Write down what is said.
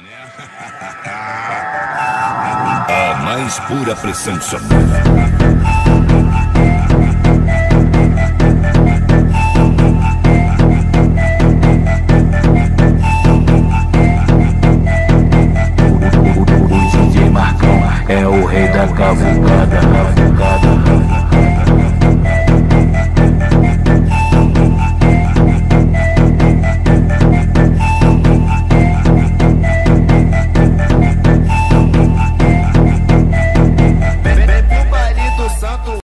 né? A mais pura pressão sonora. O Marcão é o rei da cavucada.